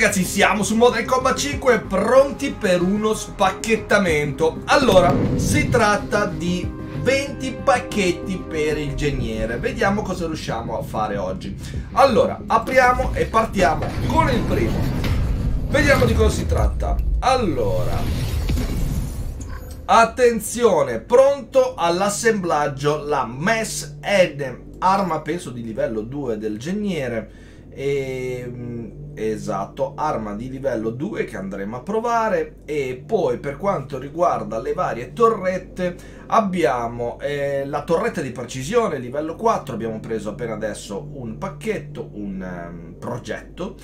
ragazzi, siamo su Modern Combat 5 pronti per uno spacchettamento. Allora, si tratta di 20 pacchetti per il geniere. Vediamo cosa riusciamo a fare oggi. Allora, apriamo e partiamo con il primo. Vediamo di cosa si tratta. Allora, attenzione, pronto all'assemblaggio la Mess N, arma penso di livello 2 del geniere. E Esatto, arma di livello 2 che andremo a provare e poi per quanto riguarda le varie torrette abbiamo eh, la torretta di precisione livello 4, abbiamo preso appena adesso un pacchetto, un um, progetto.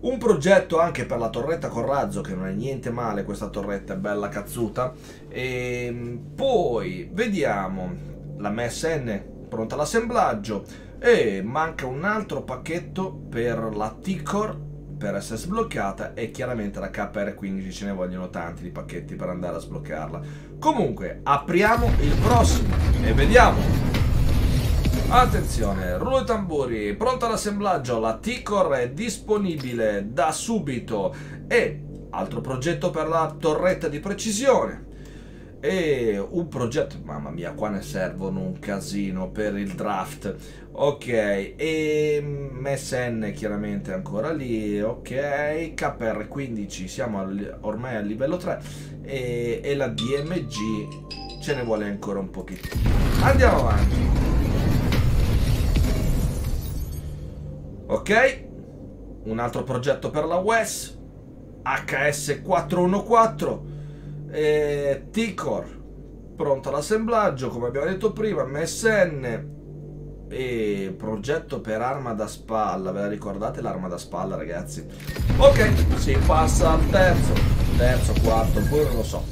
Un progetto anche per la torretta con razzo che non è niente male questa torretta è bella cazzuta. E ehm, poi vediamo la MSN pronta all'assemblaggio e manca un altro pacchetto per la T-Core per essere sbloccata e chiaramente la KR15 ce ne vogliono tanti di pacchetti per andare a sbloccarla. Comunque, apriamo il prossimo e vediamo. Attenzione, rullo tamburi, pronto all'assemblaggio, la T-Core è disponibile da subito e altro progetto per la torretta di precisione e un progetto, mamma mia, qua ne servono un casino per il draft. Ok, e MSN chiaramente ancora lì, ok, KR15 siamo al, ormai al livello 3 e, e la DMG ce ne vuole ancora un pochettino. Andiamo avanti. Ok, un altro progetto per la WES, HS414 eh, T-Core pronto all'assemblaggio come abbiamo detto prima MSN e progetto per arma da spalla ve la ricordate l'arma da spalla ragazzi? Ok si passa al terzo terzo quarto poi non lo so.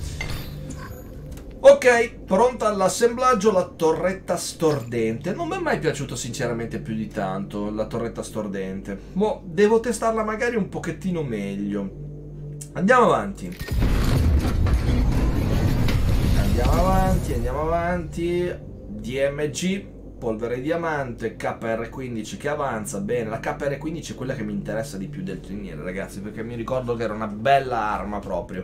Ok pronta all'assemblaggio la torretta stordente. Non mi è mai piaciuto sinceramente più di tanto la torretta stordente. Mo devo testarla magari un pochettino meglio. Andiamo avanti. Andiamo avanti, andiamo avanti. DMG, polvere diamante, KR15 che avanza. Bene, la KR15 è quella che mi interessa di più del triniere, ragazzi, perché mi ricordo che era una bella arma proprio.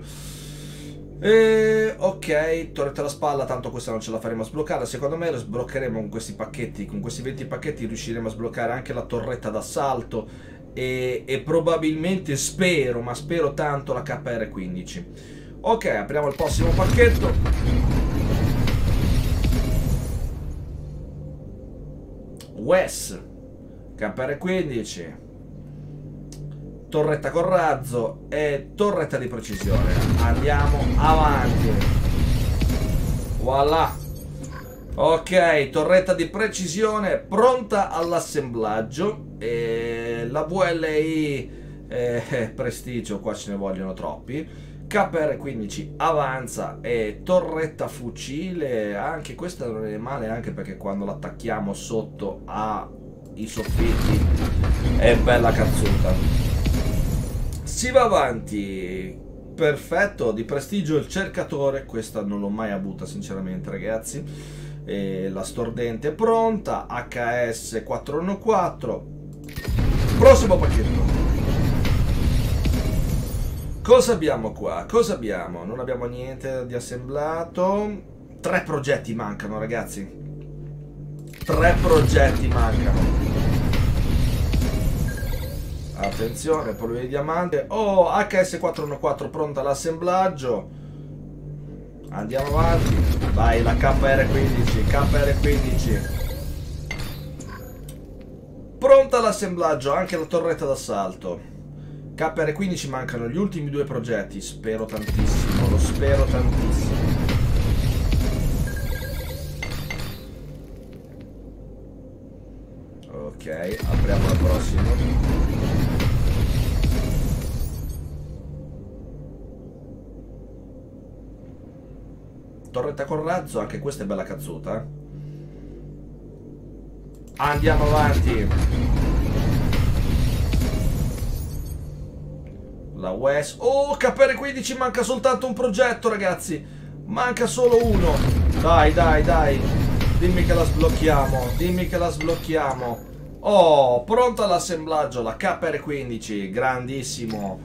E, ok, torretta alla spalla, tanto questa non ce la faremo a sbloccare. Secondo me lo sbloccheremo con questi pacchetti. Con questi 20 pacchetti riusciremo a sbloccare anche la torretta d'assalto. E, e probabilmente spero, ma spero tanto la KR15. Ok, apriamo il prossimo pacchetto. Wes, KR15, torretta con razzo e torretta di precisione. Andiamo avanti. Voilà. Ok, torretta di precisione pronta all'assemblaggio. E la VLI eh, prestigio, qua ce ne vogliono troppi. KR15 avanza e torretta fucile, anche questa non è male anche perché quando l'attacchiamo sotto ai soffitti. È bella cazzuta. Si va avanti, perfetto, di prestigio il cercatore, questa non l'ho mai avuta sinceramente ragazzi, e la stordente è pronta, HS 414, prossimo pacchetto. Cosa abbiamo qua? Cosa abbiamo? Non abbiamo niente di assemblato. Tre progetti mancano, ragazzi. Tre progetti mancano. Attenzione, polvere di diamante. Oh, HS414 pronta all'assemblaggio. Andiamo avanti. Vai, la KR15. KR15. Pronta all'assemblaggio anche la torretta d'assalto. KR15 mancano gli ultimi due progetti, spero tantissimo, lo spero tantissimo. Ok, apriamo la prossima. Torretta con razzo, anche questa è bella cazzuta. Eh. Andiamo avanti. La West. Oh, KR15 manca soltanto un progetto, ragazzi. Manca solo uno. Dai, dai, dai. Dimmi che la sblocchiamo. Dimmi che la sblocchiamo. Oh, pronto all'assemblaggio, la KR15, grandissimo.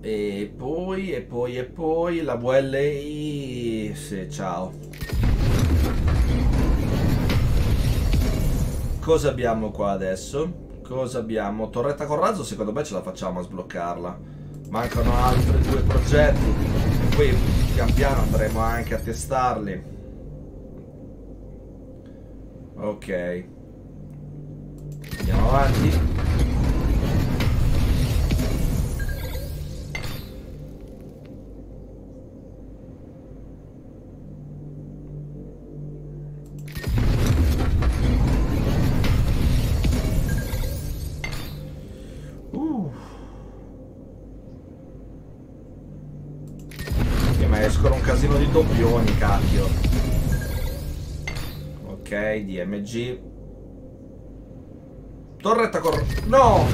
E poi, e poi, e poi, la VLI... Sì, ciao. Cosa abbiamo qua adesso? Cosa abbiamo? Torretta con razzo, secondo me ce la facciamo a sbloccarla. Mancano altri due progetti. Poi pian piano andremo anche a testarli. Ok. Andiamo avanti. Doppioni, cacchio. Ok, DMG. Torretta cor... No!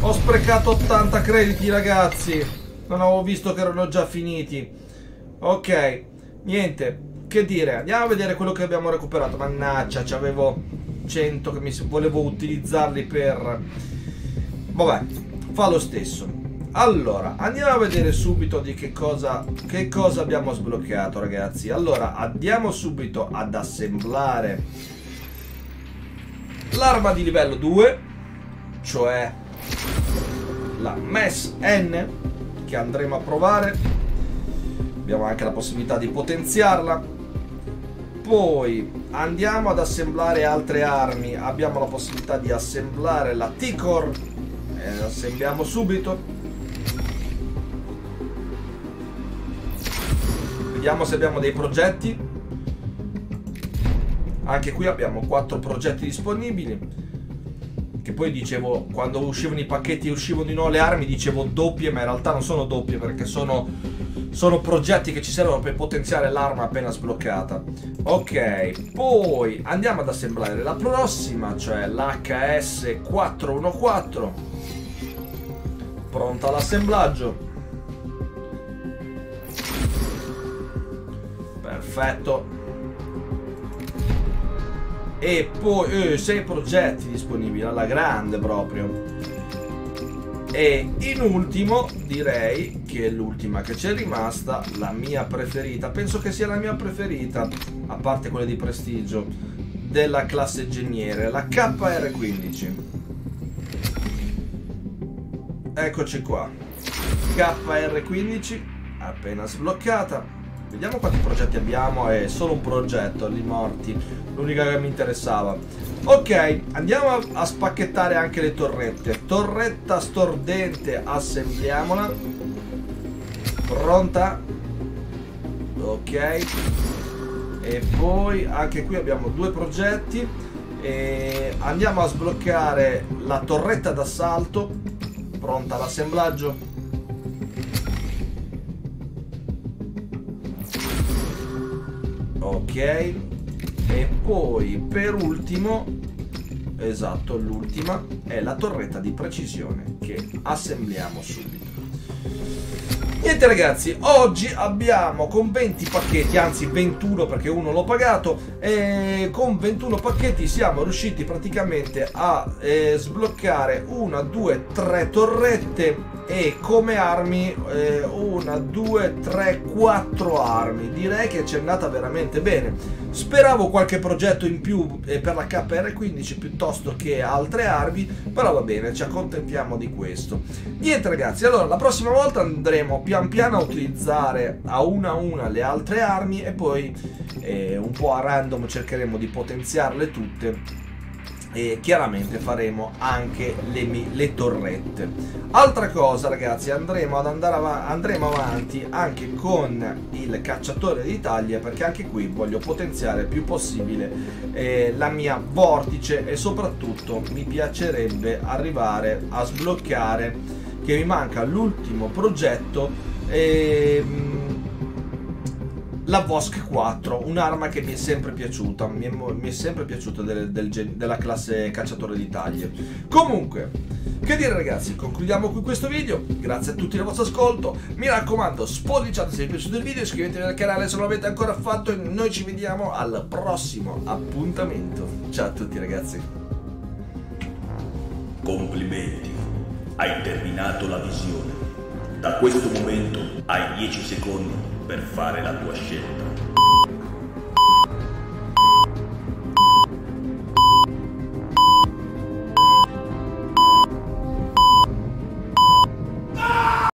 Ho sprecato 80 crediti, ragazzi. Non avevo visto che erano già finiti. Ok, niente. Che dire, andiamo a vedere quello che abbiamo recuperato. Mannaggia, c'avevo 100 che mi volevo utilizzarli per... Vabbè, fa lo stesso. Allora, andiamo a vedere subito di che cosa, che cosa abbiamo sbloccato, ragazzi. Allora, andiamo subito ad assemblare l'arma di livello 2, cioè la MES N, che andremo a provare. Abbiamo anche la possibilità di potenziarla. Poi andiamo ad assemblare altre armi. Abbiamo la possibilità di assemblare la T-Core. Eh, assembliamo subito Vediamo se abbiamo dei progetti. Anche qui abbiamo quattro progetti disponibili. Che poi dicevo, quando uscivano i pacchetti e uscivano di nuovo le armi, dicevo doppie, ma in realtà non sono doppie perché sono, sono progetti che ci servono per potenziare l'arma appena sbloccata. Ok, poi andiamo ad assemblare la prossima, cioè l'HS 414. Pronta all'assemblaggio. Perfetto. E poi eh, 6 progetti disponibili alla grande proprio. E in ultimo direi che l'ultima che c'è rimasta la mia preferita. Penso che sia la mia preferita a parte quelle di prestigio della classe ingegnere la KR15 eccoci qua. KR15 appena sbloccata Vediamo quanti progetti abbiamo. È solo un progetto, lì morti. L'unica che mi interessava. Ok, andiamo a, a spacchettare anche le torrette. Torretta stordente, assembliamola. Pronta. Ok. E poi anche qui abbiamo due progetti. E andiamo a sbloccare la torretta d'assalto. Pronta all'assemblaggio. Ok. E poi per ultimo esatto l'ultima è la torretta di precisione che assembliamo subito Niente ragazzi, oggi abbiamo con 20 pacchetti, anzi 21 perché uno l'ho pagato, e con 21 pacchetti siamo riusciti praticamente a eh, sbloccare una, due, tre torrette e come armi eh, una, due, tre, quattro armi. Direi che ci è andata veramente bene. Speravo qualche progetto in più eh, per la KR15 piuttosto che altre armi, però va bene, ci accontentiamo di questo. Niente ragazzi, allora la prossima volta andremo pian piano a utilizzare a una a una le altre armi e poi eh, un po' a random cercheremo di potenziarle tutte e chiaramente faremo anche le, le, torrette. Altra cosa ragazzi andremo ad andare av andremo avanti anche con il cacciatore d'Italia perché anche qui voglio potenziare il più possibile eh, la mia vortice e soprattutto mi piacerebbe arrivare a sbloccare che mi manca l'ultimo progetto ehm, la Vosk 4, un'arma che mi è sempre piaciuta, mi è, mi è sempre piaciuta del, del, della classe cacciatore di taglie. Comunque, che dire ragazzi, concludiamo qui questo video, grazie a tutti del vostro ascolto, mi raccomando spolliciate se vi è piaciuto il video, iscrivetevi al canale se non l'avete ancora fatto e noi ci vediamo al prossimo appuntamento. Ciao a tutti ragazzi. Complimenti, hai terminato la visione. Da questo momento hai 10 secondi per fare la tua scelta.